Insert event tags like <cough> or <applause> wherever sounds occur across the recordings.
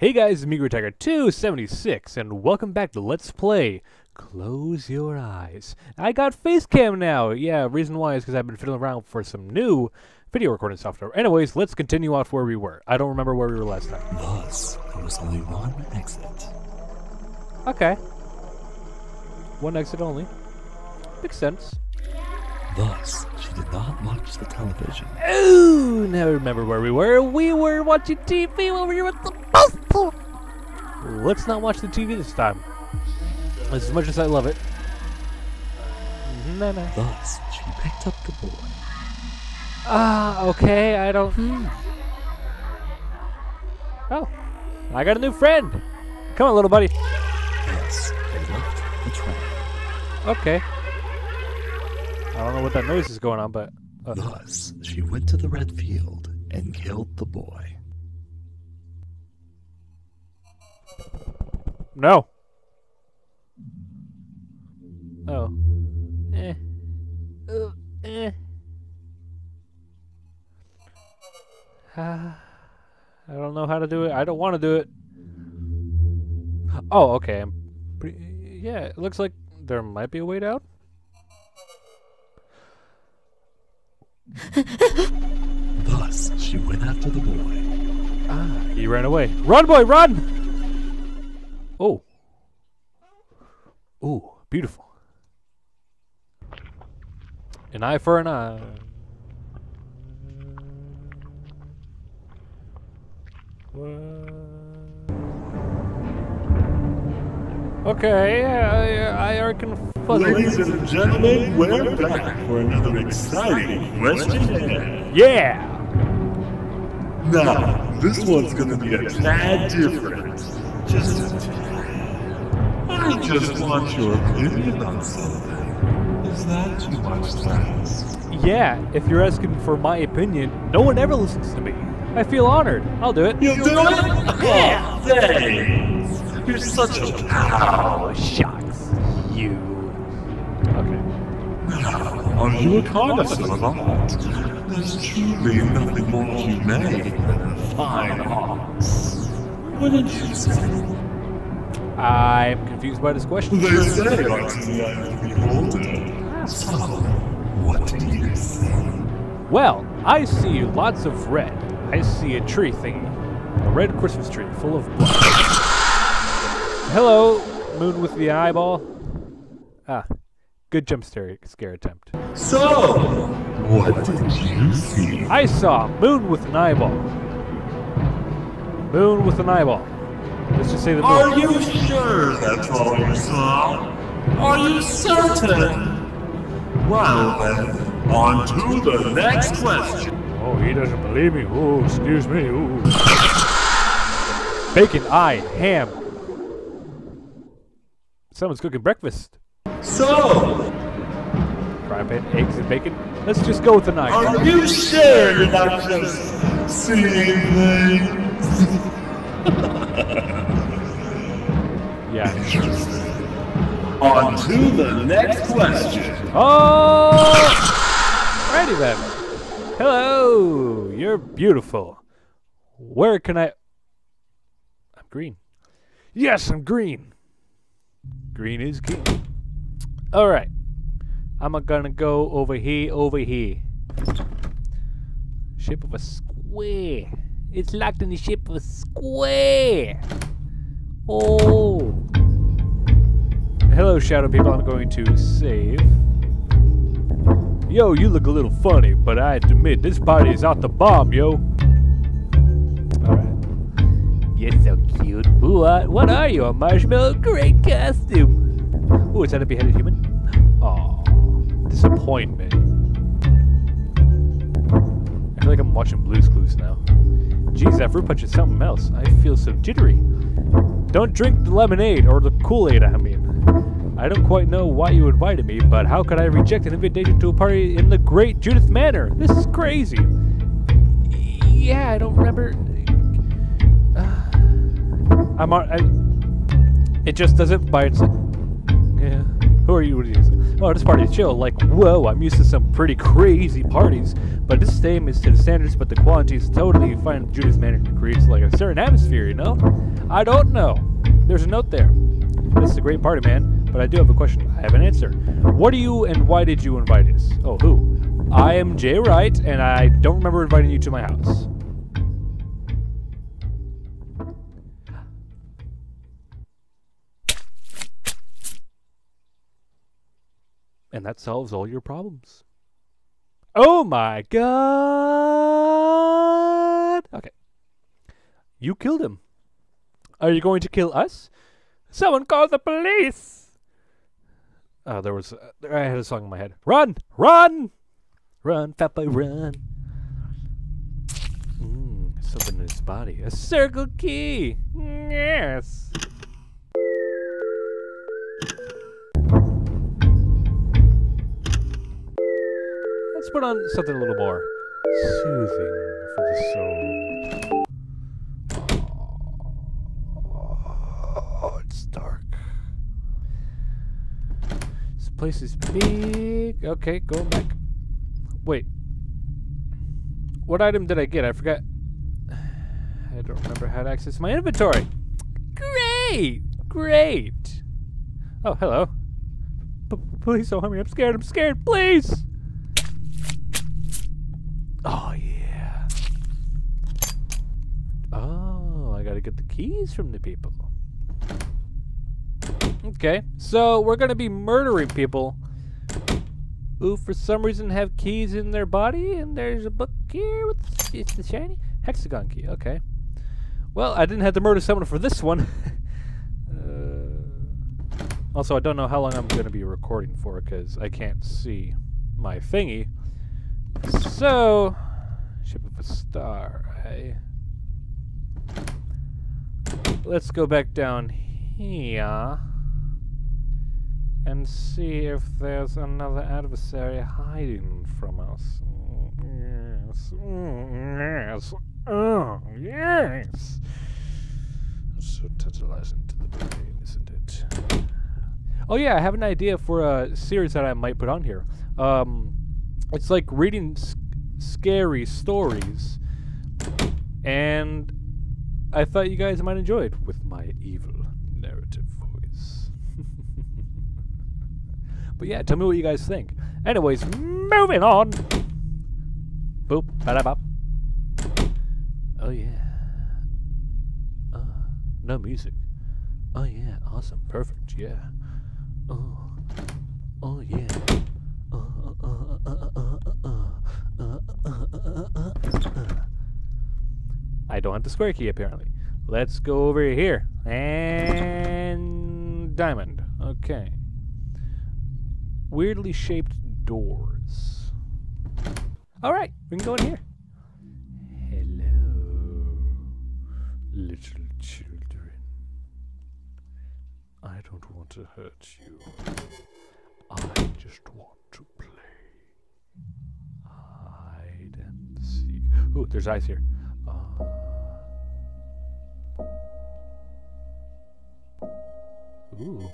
Hey guys, it's Migro Tiger 276, and welcome back to Let's Play Close Your Eyes. I got face cam now. Yeah, reason why is because I've been fiddling around for some new video recording software. Anyways, let's continue off where we were. I don't remember where we were last time. Thus, there was only one exit. Okay. One exit only. Makes sense. Thus, she did not watch the television. Ooh, now I remember where we were. We were watching TV while we were at supposed to. Let's not watch the TV this time. As much as I love it. No, no. Thus, she picked up the boy. Ah, okay, I don't. Oh, I got a new friend. Come on, little buddy. Thus, they left the train. Okay. I don't know what that noise is going on, but. Uh, Thus, she went to the red field and killed the boy. no. Oh. Eh. Uh, eh. Ah, I don't know how to do it. I don't want to do it. Oh, okay. I'm pretty, yeah, it looks like there might be a way out. Thus, she went after the boy. Ah, he ran away. Run, boy, run! Oh. Ooh, beautiful. An eye for an eye. Okay, I, I reckon. Ladies and gentlemen, we're back for another exciting question. Yeah! Now, this one's gonna be a tad different. Just a tad. I just want your opinion on something. Is that too much to ask? Yeah, if you're asking for my opinion, no one ever listens to me. I feel honored. I'll do it. You'll do it? Yeah! Oh! You're such a. Oh, shucks. You. Okay. Are you a connoisseur of art? There's truly nothing more humane than fine arts. What did you say? I'm confused by this question. They say art's in the eye of the beholder. So, what do you see? Well, I see lots of red. I see a tree thingy. A red Christmas tree full of blood. Hello, moon with the eyeball. Ah, good jump scare, scare attempt. So, what did you see? I saw moon with an eyeball. Moon with an eyeball. Let's just say the moon. Are you sure that's all you saw? Are you certain? Well then, on to the next question. Oh, he doesn't believe me. Oh, excuse me. Ooh. Bacon, eye, ham. Someone's cooking breakfast. So, Fry pan, eggs, and bacon. Let's just go with the knife. are you sure you're not just seeing things? <laughs> Yeah. On to the next question. Oh! Righty then. Hello! You're beautiful. Where can I. I'm green. Yes, I'm green. Green is king. Alright. I'm gonna go over here, over here. Shape of a square. It's locked in the shape of a square. Oh. Hello, shadow people. I'm going to save. Yo, you look a little funny, but I admit this party is out the bomb, yo. Cute. Ooh, uh, what are you? A marshmallow? Great costume. Ooh, is that a beheaded human? Aw, disappointment. I feel like I'm watching Blue's Clues now. Geez, that fruit punch is something else. I feel so jittery. Don't drink the lemonade, or the Kool-Aid, I mean. I don't quite know why you invited me, but how could I reject an invitation to a party in the great Judith Manor? This is crazy. Yeah, I don't remember. I'm. I, it just doesn't by itself. Yeah. Who are you? What are you? Oh, this party is chill. Like, whoa, I'm used to some pretty crazy parties. But this same is to the standards, but the quality is totally fine. Judas managed creates like a certain atmosphere, you know? I don't know. There's a note there. This is a great party, man. But I do have a question. I have an answer. What are you and why did you invite us? Oh, who? I am Jay Wright, and I don't remember inviting you to my house. And that solves all your problems. Oh my god! Okay. You killed him. Are you going to kill us? Someone call the police! Oh, there was. Uh, I had a song in my head. Run! Run! Run, fat boy, run! Mm, something in his body. A circle key! Yes! Let's put on something a little more soothing for the soul. Oh, it's dark. This place is big. Okay, going back. Wait. What item did I get? I forgot. <sighs> I don't remember how to access my inventory. Great! Great! Oh, hello. P please don't harm me. I'm scared. I'm scared. Please! Oh, yeah. Oh, I gotta get the keys from the people. Okay, so we're gonna be murdering people who, for some reason, have keys in their body, and there's a book here with it's the shiny hexagon key. Okay. Well, I didn't have to murder someone for this one. <laughs> uh, also, I don't know how long I'm gonna be recording for because I can't see my thingy. So, ship of a star, eh? Let's go back down here and see if there's another adversary hiding from us. Yes, yes, oh, yes. So tantalizing to the brain, isn't it? Oh yeah, I have an idea for a series that I might put on here. Um, it's like reading scary stories, and I thought you guys might enjoy it with my evil narrative voice. <laughs> but yeah, tell me what you guys think. Anyways, moving on. Boop, ba bop. Oh yeah. Uh, no music. Oh yeah, awesome, perfect, yeah. Oh, oh yeah. I don't have the square key apparently. Let's go over here. And diamond. Okay. Weirdly shaped doors. Alright, we can go in here. Hello, little children. I don't want to hurt you. I just want to play. Hide and seek. Ooh, there's eyes here. Uh, ooh.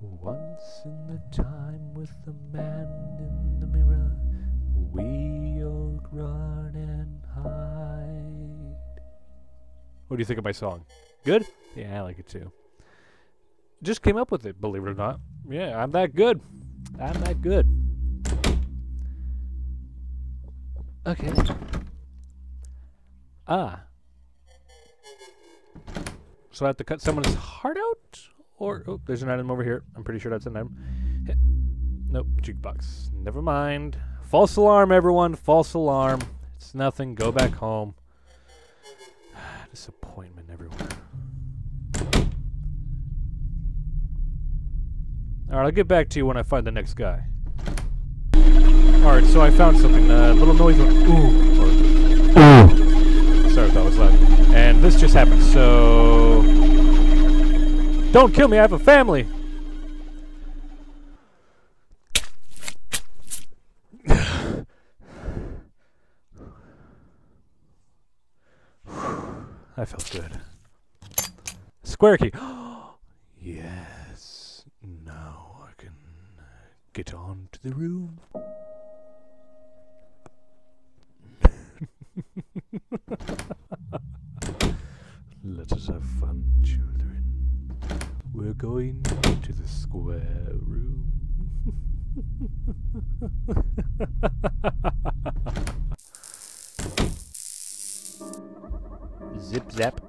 Once in the time with the man in the mirror, we all run and hide. What do you think of my song? Good? Yeah, I like it too. Just came up with it, believe it or not. Yeah, I'm that good. I'm that good. Okay. Ah. So I have to cut someone's heart out? Or, oh, there's an item over here. I'm pretty sure that's an item. Hit. Nope, jukebox. Never mind. False alarm, everyone. False alarm. It's nothing. Go back home. <sighs> Disappointment everywhere. Alright, I'll get back to you when I find the next guy. Alright, so I found something. A uh, little noise went ooh. Or, ooh. Sorry if that was loud. And this just happened, so. Don't kill me, I have a family! <sighs> I felt good. Square key. <gasps> yes. Now I can get on to the room. <laughs> Let us have fun, children. We're going to the square room. <laughs> Zip zap.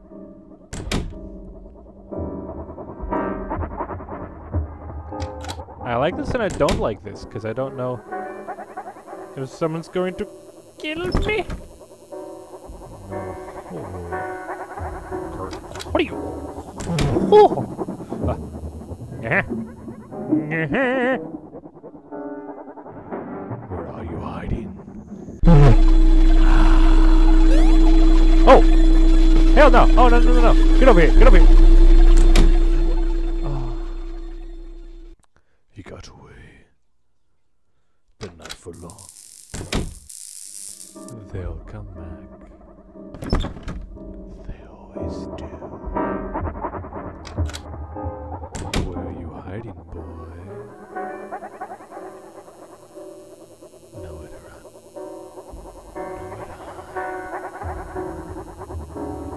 I like this and I don't like this because I don't know if someone's going to kill me. Where are you hiding? oh! Hell no! Oh no no no no! Get over here! Get over here! Nowhere to run. Nowhere to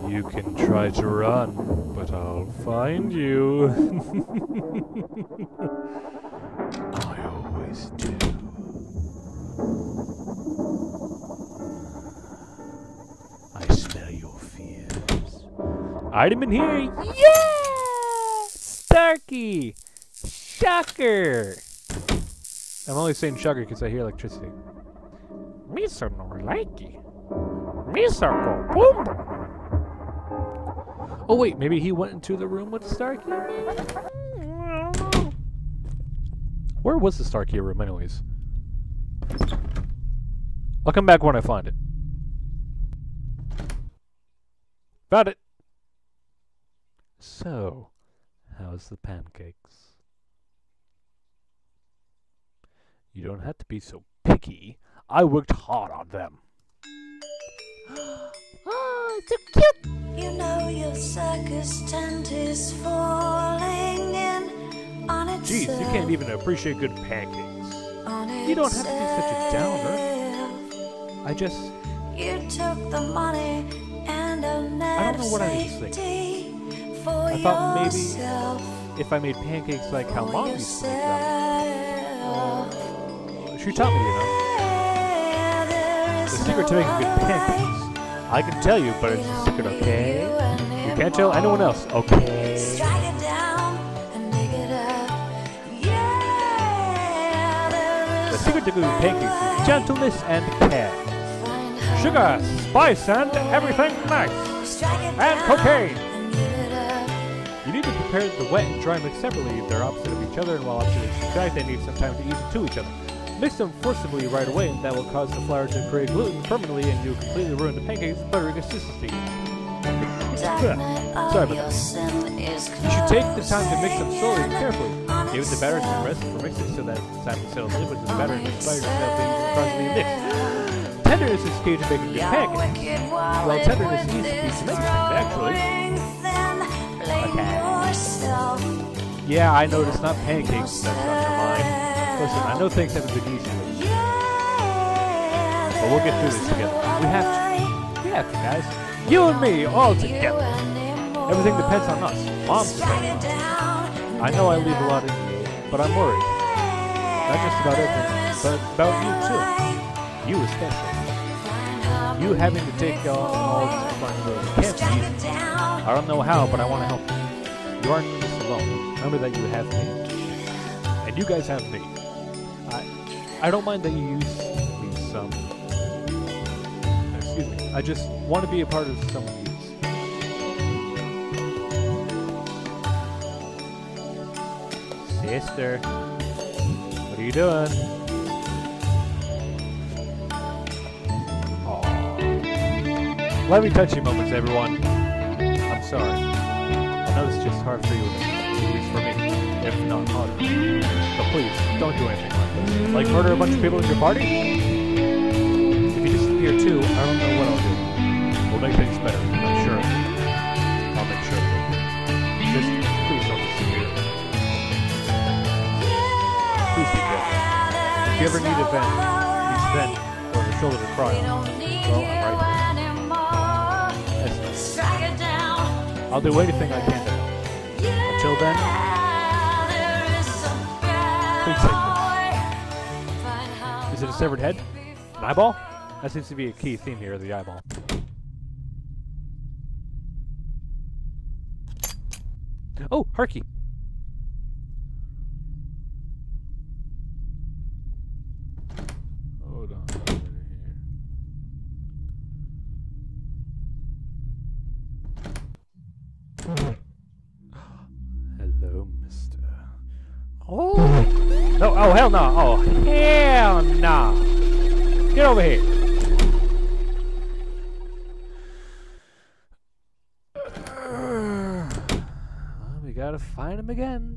hide. You can try to run, but I'll find you. <laughs> I always do. I smell your fears. Item in here. Yeah! Starkey! Shocker! I'm only saying shocker because I hear electricity. Miso no likey. Go boom. Oh wait, maybe he went into the room with Starkey? Maybe? I. Where was the Starkey room anyways? I'll come back when I find it. Found it! So, how's the pancakes? You don't have to be so picky. I worked hard on them. <gasps> oh, so cute! You know your circus tent is falling in on itself. Jeez, you can't even appreciate good pancakes. You don't have to be such a downer. I just. You took the money and a I don't know what I was for I thought maybe. If I made pancakes like how mom used to make them, she taught me, you know. The secret to making good way pancakes. I can tell you, but it's a secret, okay? You can't tell anyone else, okay? The secret to good pancakes is gentleness and care. Sugar, spice, and everything nice. And cocaine. You need to prepare the wet and dry mix separately. They're opposite of each other, and while opposite of subtract, they need some time to ease into each other. Mix them forcibly right away, and that will cause the flour to create gluten permanently, and you'll completely ruin the pancake's buttery consistency. Dark night of Sorry about that. You should take the time to mix them slowly and carefully. Give the batter some rest for mixing so that the time to settle the liquids in the batter and expires without being constantly mixed. Tenderness is key to making good pancakes. Well, tenderness needs to be some things, actually. Okay. Yeah, I know it's not pancakes that's on your mind. Listen, I know things haven't been easy, but we'll get through this together. We have to. We have to, guys. You and me, all together. Everything depends on us. Mom's depends on us. I know I leave a lot in you, but I'm worried. Not just about everything, but about you too. You especially. You having to take on all this responsibility can't be easy. I don't know how, but I want to help you. You aren't in this alone. Remember that you have me. And you guys have me. I don't mind that you use me some. Excuse me. I just want to be a part of some of these. Sister, what are you doing? Aw. Let me touch you moments, everyone. I'm sorry. I know it's just hard for you, at least for me, if not harder. But please, don't do anything like murder a bunch of people at your party? If you disappear too, I don't know what I'll do. We'll make things better, I'm sure. I'll make sure. Just please don't disappear. Please be careful. If you ever need a vent, please vent or a shoulder to cry on. Well, I'm right. I'll do anything I can to help. Until then, please take care. Is it a severed head? An eyeball? That seems to be a key theme here, the eyeball. Oh, Harky. Hold on. a here. <gasps> Hello, mister. <gasps> Oh! Oh, hell no! Oh, hell no! Get over here! Well, we gotta find him again.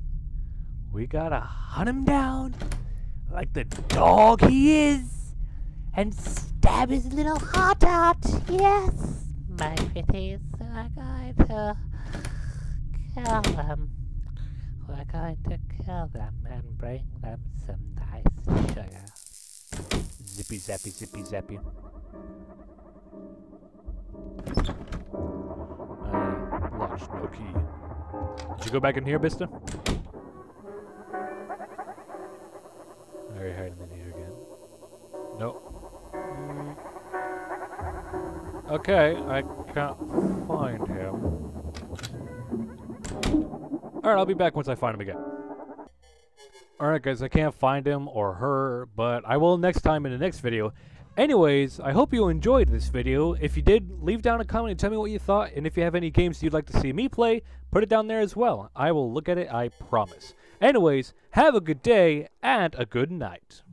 We gotta hunt him down like the dog he is and stab his little heart out. Yes, my pretties, we're going to kill them. We're going to kill them and bring them some nice sugar. Zippy zappy, zippy zappy. Uh, locked, no key. Did you go back in here, Bista? Are you hiding in here again? Nope. Mm. Okay, I can't find him. Alright, I'll be back once I find him again. Alright guys, I can't find him or her, but I will next time in the next video. Anyways, I hope you enjoyed this video. If you did, leave down a comment and tell me what you thought, and if you have any games you'd like to see me play, put it down there as well. I will look at it, I promise. Anyways, have a good day and a good night.